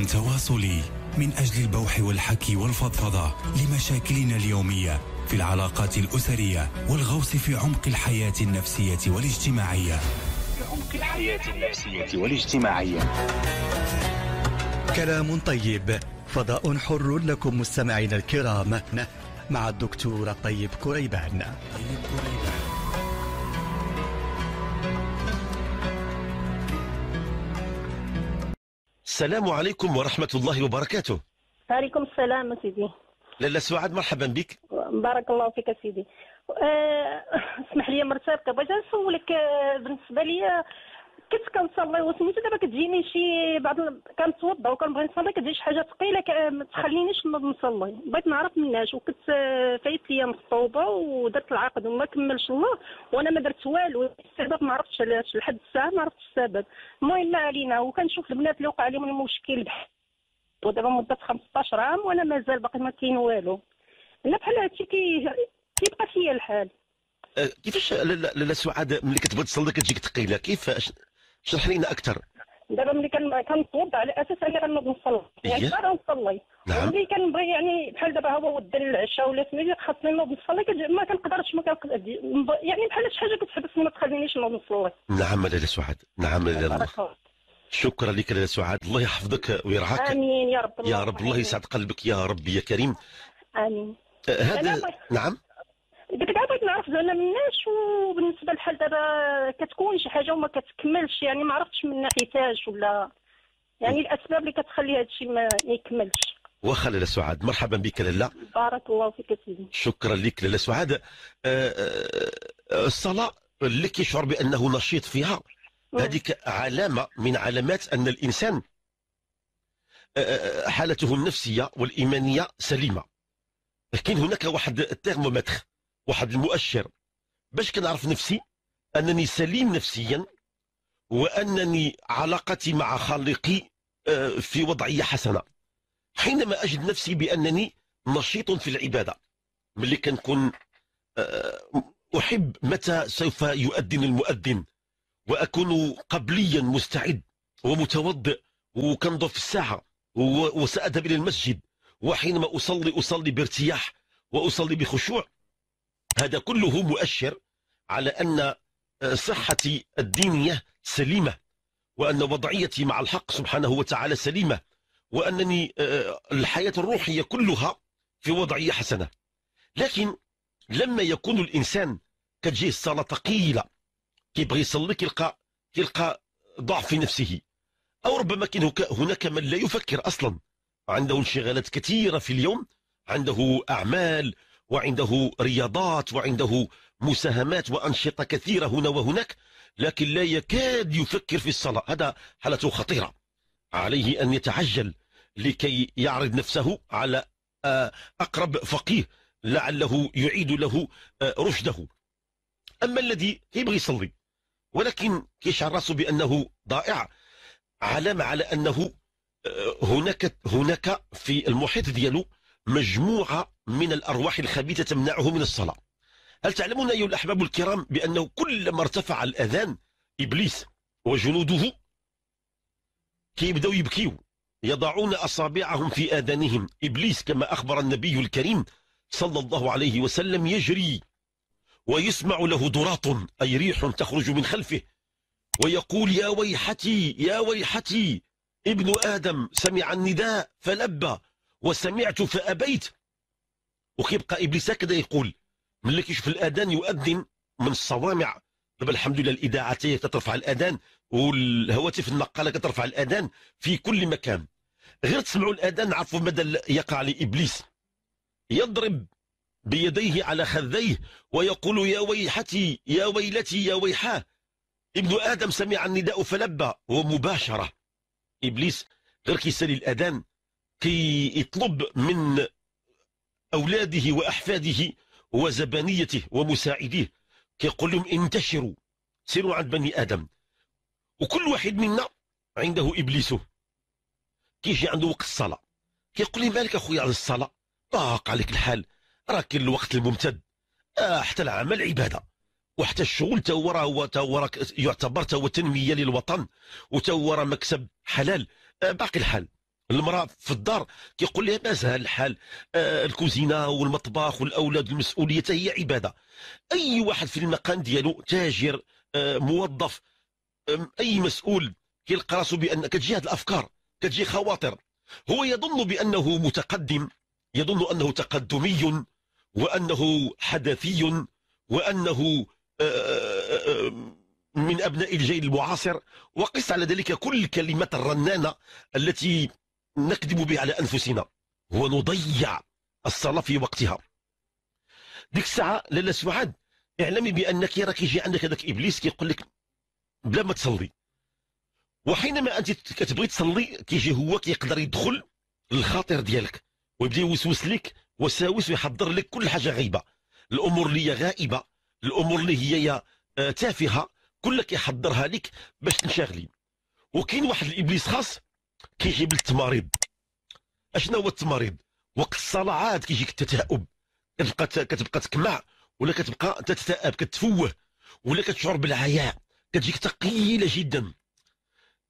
تواصلي من أجل البوح والحكي والفضفضة لمشاكلنا اليومية في العلاقات الأسرية والغوص في عمق الحياة النفسية والاجتماعية. في عمق الحياة النفسية والاجتماعية. كلام طيب فضاء حر لكم مستمعينا الكرام مع الدكتور طيب كريبان. السلام عليكم ورحمة الله وبركاته. عليكم السلام سيدي لاله سعاد مرحبا بك. بارك الله فيك سيدي آه، اسمح لي مرتبطة بغيت نسولك آه، بالنسبة لي كنت كنصلي وسميتو دابا كتجيني شي بعض كنتوضا وكنبغي نصلي كتجي شي حاجة ثقيلة ك- ما تخلينيش نصلي. بغيت نعرف مناش وكنت آه، فايت ليا مخطوبة ودرت العقد وما كملش الله وأنا ما درت والو. السبب ما عرفتش علاش لحد الساعة ما عرفتش السبب. المهم ما علينا وكنشوف البنات اللي وقع عليهم المشكل. ودابا مدة 15 عام وأنا مازال باقي ما كاين والو. لا بحال هادشي كي كيبقى فيا الحال. آه، كيفاش لاله سعاد ملي كتبغي تصلي كتجيك ثقيلة كيف اشرح لنا أكثر. دابا ملي كان كنتوضا على أساس اني غنوض نصلي. يعني إيه. باغا نصلي. نعم. وملي كنبغي يعني بحال دابا هو ود العشاء ولا سميتو خاصني نوض نصلي ما كنقدرش ما كنقدر يعني بحال شي حاجة كتحبسني ما تخلينيش نوض نصلي. نعم لاله سعاد. نعم لاله الله. الله. شكرا لك لاله سعاد. الله يحفظك ويرعاك. آمين يا رب. يا رب الله يسعد قلبك يا رب يا كريم. آمين. آه، هذا نعم قلت لك بغيت نعرف زعما مناش وبالنسبة لحال دابا كتكون شي حاجة وما كتكملش يعني ما عرفتش من ناحيتاش ولا يعني الأسباب اللي كتخلي هذا الشيء ما يكملش. واخا لاله سعاد مرحبا بك لاله بارك الله فيك سيدي. شكرا لك لاله سعاد. آه، آه، الصلاة اللي كيشعر بأنه نشيط فيها هذيك علامة من علامات أن الإنسان آه، حالته النفسية والإيمانية سليمة. لكن هناك واحد الترمومتر واحد المؤشر باش كنعرف نفسي أنني سليم نفسيا وأنني علاقتي مع خالقي آه، في وضعية حسنة. حينما أجد نفسي بأنني نشيط في العبادة ملي كنكون آه، أحب متى سوف يؤذن المؤذن وأكون قبليا مستعد ومتوضئ وكنظر في الساعة و- وسأذهب إلى المسجد وحينما أصلي أصلي بارتياح وأصلي بخشوع. هذا كله مؤشر على أن صحتي الدينية سليمة وأن وضعيتي مع الحق سبحانه وتعالى سليمة وأنني آه، الحياة الروحية كلها في وضعية حسنة. لكن لما يكون الإنسان كتجيه الصلاة ثقيلة كيبغي يصلي كيلقى كيلقى ضعف في نفسه. أو ربما كاين هك- هناك من لا يفكر أصلا. عنده انشغالات كثيرة في اليوم عنده أعمال وعنده رياضات وعنده مساهمات وأنشطة كثيرة هنا وهناك لكن لا يكاد يفكر في الصلاة. هذا حالته خطيرة. عليه أن يتعجل لكي يعرض نفسه على آه، أقرب فقيه لعله يعيد له آه، رشده. أما الذي يبغي يصلي ولكن كيشعر راسه بأنه ضائع علامه على أنه آه، هناك هناك في المحيط ديالو مجموعة من الأرواح الخبيثة تمنعه من الصلاة. هل تعلمون أيها الأحباب الكرام بأنه كلما ارتفع الأذان إبليس وجنوده كيبداو يبكيو يضعون أصابعهم في آذانهم إبليس كما أخبر النبي الكريم صلى الله عليه وسلم يجري ويسمع له ضراط أي ريح تخرج من خلفه ويقول يا ويحتي يا ويحتي ابن آدم سمع النداء فلبى وسمعت فأبيت وكيبقى إبليس هكذا يقول ملي كيشوف الأذان يؤذن من الصوامع. دابا الحمد لله الإذاعات هي كترفع الأذان والهواتف النقالة كترفع الأذان في كل مكان. غير تسمعوا الأذان نعرفوا مدى يقع لإبليس؟ يضرب بيديه على خذيه ويقول يا ويحتي يا ويلتي يا ويحاه ابن آدم سمع النداء فلبى ومباشرة. إبليس غير كيسالي الأذان كي يطلب من أولاده وأحفاده وزبانيته ومساعديه. كيقول لهم انتشروا سيروا عند بني آدم. وكل واحد منا عنده إبليسه. كيجي عنده وقت الصلاة. كيقول لي مالك أخويا على الصلاة؟ ضاق عليك الحال. راه كاين الوقت الممتد. آه حتى العمل عبادة. وحتى الشغل تا هو راه هو يعتبر تنمية للوطن. وتا هو مكسب حلال. آه باقي الحال. المرأة في الدار كيقول لها مازال الحال. آه الكوزينة والمطبخ والأولاد المسؤولية هي عبادة. أي واحد في المكان ديالو تاجر آه موظف آم، أي مسؤول كيلقى راسو بأن كتجي هذه الأفكار كتجي خواطر. هو يظن بأنه متقدم يظن أنه تقدمي وأنه حدثي وأنه آه، آه، آه، من أبناء الجيل المعاصر. وقس على ذلك كل الكلمات الرنانة التي نكذب بها على انفسنا ونضيع الصلاة في وقتها. ديك الساعة لاله سعاد اعلمي بأنك راه كيجي عندك هذاك إبليس كيقول لك بلا ما تصلي. وحينما أنت كتبغي تصلي كيجي هو كيقدر يدخل للخاطر ديالك ويبدأ يوسوس لك وساوس ويحضر لك كل حاجة غايبه الأمور اللي هي غائبة الأمور اللي هي آه، تافهة كلها كيحضرها لك باش تنشغلي وكاين واحد الإبليس خاص كيجيب التماريض اشنا هو التماريض وقت الصلاة عاد كيجيك التثاؤب كتبقى كتبقى تكمع ولا كتبقى تتثاءب كتفوه ولا كتشعر بالعياء. كتجيك ثقيلة جدا.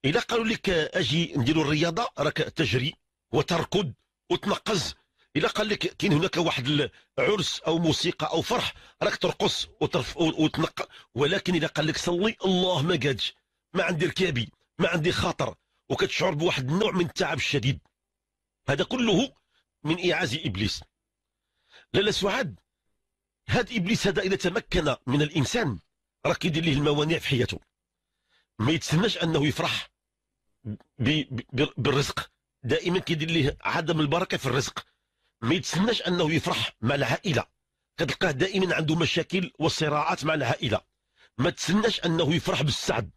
إلا قالوا لك أجي نديروا الرياضة راك تجري وتركض وتنقز. إلا قال لك كاين هناك واحد العرس أو موسيقى أو فرح راك ترقص وترف وتنق ولكن اذا قال لك صلي الله ما قادش. ما عندي ركابي ما عندي خاطر. وكتشعر بواحد النوع من التعب الشديد. هذا كله من إيعاز إبليس. لالا سعاد هذا إبليس هذا إذا تمكن من الإنسان راه كيدير ليه الموانع في حياته. ما يتسناش أنه يفرح بالرزق. دائما كيدير ليه عدم البركة في الرزق. ما يتسناش أنه يفرح مع العائلة. كتلقاه دائما عنده مشاكل وصراعات مع العائلة. ما تسناش أنه يفرح بالسعد.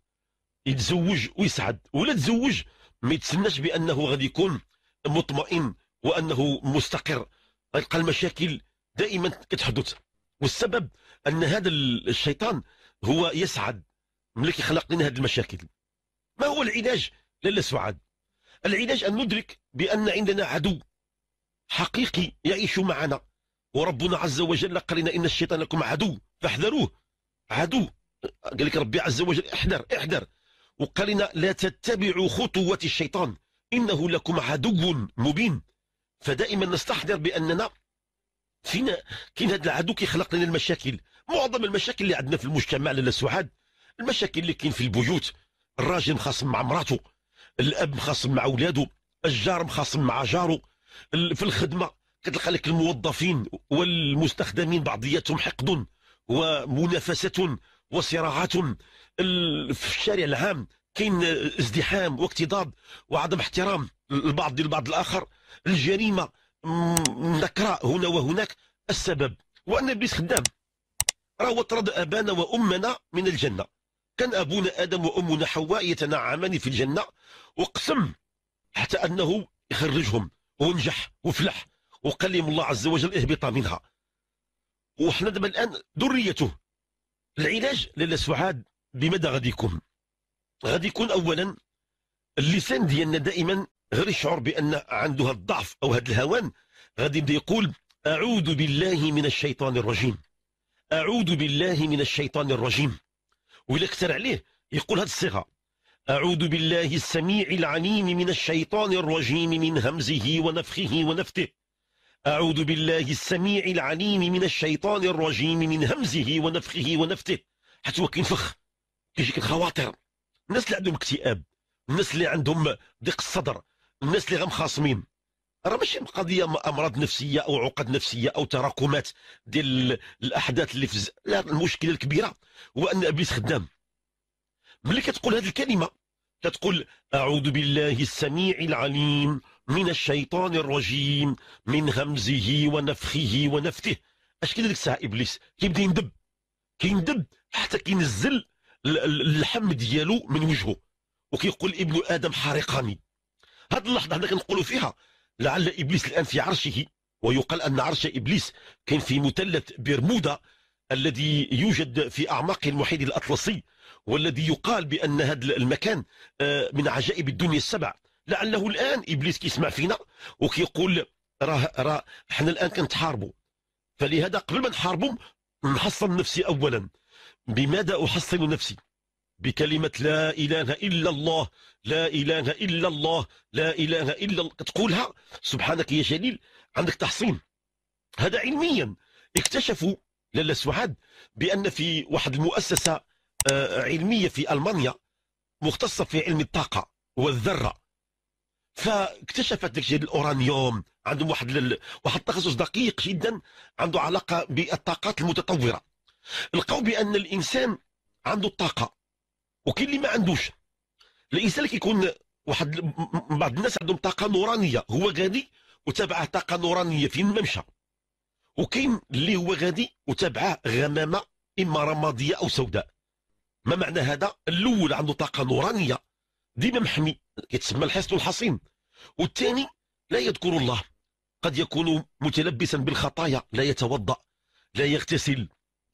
يتزوج ويسعد. ولا تزوج ما يتسناش بأنه غادي يكون مطمئن وأنه مستقر. غيلقى المشاكل دائما كتحدث. والسبب أن هذا الشيطان هو يسعد ملي كيخلق لنا هذه المشاكل. ما هو العلاج لالا سعاد؟ العلاج أن ندرك بأن عندنا عدو حقيقي يعيش معنا. وربنا عز وجل قال لنا إن الشيطان لكم عدو. فاحذروه. عدو. قال لك ربي عز وجل احذر احذر. وقال لنا لا تتبعوا خطوات الشيطان إنه لكم عدو مبين. فدائما نستحضر بأننا فينا كاين هذا العدو كيخلق لنا المشاكل. معظم المشاكل اللي عندنا في المجتمع لالا سعاد المشاكل اللي كاين في البيوت الراجل مخاصم مع مراته الأب مخاصم مع أولاده الجار مخاصم مع جاره. في الخدمة كتلقى لك الموظفين والمستخدمين بعضياتهم حقد ومنافسة وصراعات ال- في الشارع العام. كاين ازدحام واكتضاد وعدم احترام البعض للبعض الآخر. الجريمة نكراء هنا وهناك. السبب وأن إبليس خدام. راه طرد أبانا وأمنا من الجنة. كان أبونا آدم وأمنا حواء يتنعمان في الجنة. وقسم حتى أنه يخرجهم. ونجح وفلح. وقال لهم الله عز وجل اهبط منها. وحنا دابا الآن ذريته العلاج لالا سعاد بماذا غادي يكون؟ غادي يكون اولا اللسان ديالنا دائما غير يشعر بأن عنده الضعف أو هذا الهوان. غادي يبدأ يقول أعوذ بالله من الشيطان الرجيم. أعوذ بالله من الشيطان الرجيم. وإلا كثر عليه يقول هذه الصيغة أعوذ بالله السميع العليم من الشيطان الرجيم من همزه ونفخه ونفته. أعوذ بالله السميع العليم من الشيطان الرجيم من همزه ونفخه ونفته. حتى هو كينفخ كيجيك الخواطر الناس اللي عندهم اكتئاب. الناس اللي عندهم ضيق الصدر. الناس اللي غمخاصمين. راه ماشي قضية أمراض نفسية أو عقد نفسية أو تراكمات ديال ال- الأحداث اللي في لا المشكلة الكبيرة هو أن ابليس خدام. ملي كتقول هذه الكلمة كتقول أعوذ بالله السميع العليم من الشيطان الرجيم من همزه ونفخه ونفته اش كاين ديك الساعة ابليس كيبدا يندب؟ كيندب حتى كينزل ال- ال- اللحم ديالو من وجهه. وكيقول ابن آدم حارقني. هذه اللحظة حنا كنقولوا فيها لعل إبليس الآن في عرشه. ويقال أن عرش إبليس كان في مثلث برمودا الذي يوجد في أعماق المحيط الأطلسي والذي يقال بأن هذا المكان آه، من عجائب الدنيا السبع. لعله الآن إبليس كيسمع فينا وكيقول راه راه حنا الآن كنتحاربوا. فلهذا قبل ما نحاربوا نحصن نفسي اولا. بماذا أحصن نفسي؟ بكلمة لا إله إلا الله لا إله إلا الله لا إله إلا الله. تقولها؟ سبحانك يا جليل عندك تحصين. هذا علميا. اكتشفوا لالا سعاد بأن في واحد المؤسسة آه، علمية في ألمانيا مختصة في علم الطاقة والذرة. فاكتشفت داك الأورانيوم. عندهم واحد لل... واحد التخصص دقيق جدا عنده علاقة بالطاقات المتطورة. لقوا بأن الإنسان عنده الطاقة وكاين اللي ما عندوش. الإنسان اللي كيكون واحد بعض الناس عندهم طاقة نورانية. هو غادي وتابعه طاقة نورانية فين ما مشى وكاين اللي هو غادي وتابعه غمامة إما رمادية أو سوداء. ما معنى هذا؟ الأول عنده طاقة نورانية. ديما محمي كيتسمى الحصن الحصين. والثاني لا يذكر الله. قد يكون متلبسا بالخطايا لا يتوضأ لا يغتسل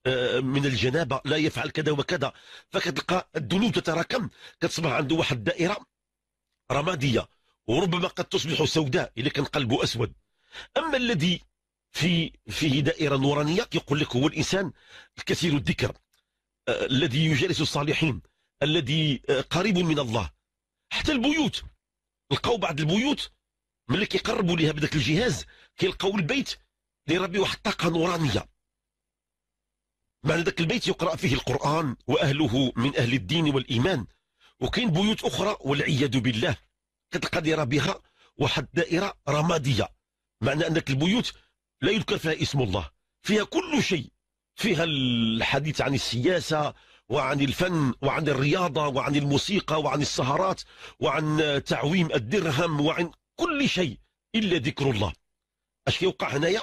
آه، من الجنابة لا يفعل كذا وكذا. فكتلقى الذنوب تتراكم. كتصبح عنده واحد الدائره رمادية وربما قد تصبح سوداء إذا كان قلبه أسود. أما الذي في فيه دائرة نورانية يقول لك هو الإنسان الكثير الذكر آه، الذي يجالس الصالحين الذي آه، قريب من الله. حتى البيوت. لقاو بعض البيوت ملي كيقربوا ليها بداك الجهاز كيلقاو البيت اللي ربي واحد الطاقه نورانية. معنى ذاك البيت يقرأ فيه القرآن وأهله من أهل الدين والإيمان وكاين بيوت أخرى والعياذ بالله. كتلقى دايره بها واحد دائرة رمادية. معنى أنك البيوت لا يذكر فيها اسم الله فيها كل شيء. فيها الحديث عن السياسة وعن الفن وعن الرياضة وعن الموسيقى وعن السهرات وعن تعويم الدرهم وعن كل شيء إلا ذكر الله. أش كيوقع هنايا؟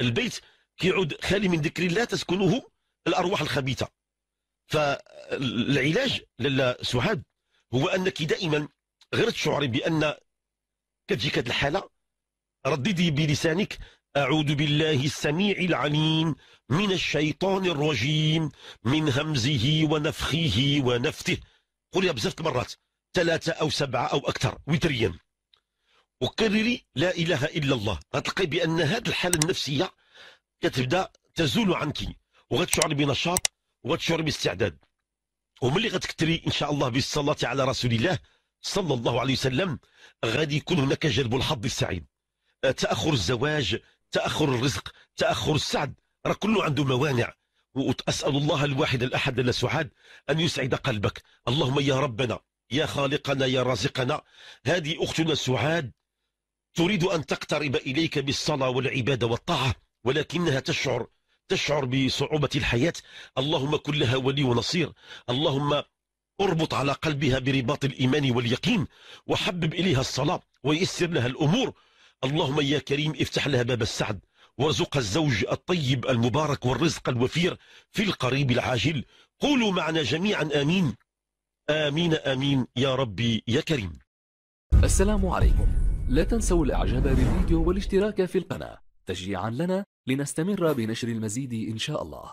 البيت كيعود خالي من ذكر الله تسكنه الأرواح الخبيثة. فالعلاج لالا سعاد هو أنك دائما غير تشعري بأن كتجيك هذه الحالة رددي بلسانك أعوذ بالله السميع العليم من الشيطان الرجيم من همزه ونفخه ونفته قوليها بزاف مرات ثلاثة أو سبعة أو أكثر وتريا. وكرري لا إله إلا الله. غتلقي بأن هذه الحالة النفسية كتبدأ تزول عنك وغتشعر بنشاط وغتشعر باستعداد. وملي غتكتري إن شاء الله بالصلاة على رسول الله صلى الله عليه وسلم غادي يكون هناك جلب الحظ السعيد. تأخر الزواج تأخر الرزق تأخر السعد. راه كله عنده موانع. وأسأل الله الواحد الأحد لا سعاد أن يسعد قلبك. اللهم يا ربنا يا خالقنا يا رازقنا. هذه أختنا سعاد تريد أن تقترب إليك بالصلاة والعبادة والطاعة ولكنها تشعر تشعر بصعوبة الحياة. اللهم كن لها ولي ونصير. اللهم اربط على قلبها برباط الإيمان واليقين وحبب إليها الصلاة ويسر لها الأمور اللهم يا كريم افتح لها باب السعد وارزقها الزوج الطيب المبارك والرزق الوفير في القريب العاجل. قولوا معنا جميعا آمين. آمين آمين يا ربي يا كريم. السلام عليكم. لا تنسوا الإعجاب بالفيديو والاشتراك في القناة. تشجيعا لنا لنستمر بنشر المزيد إن شاء الله.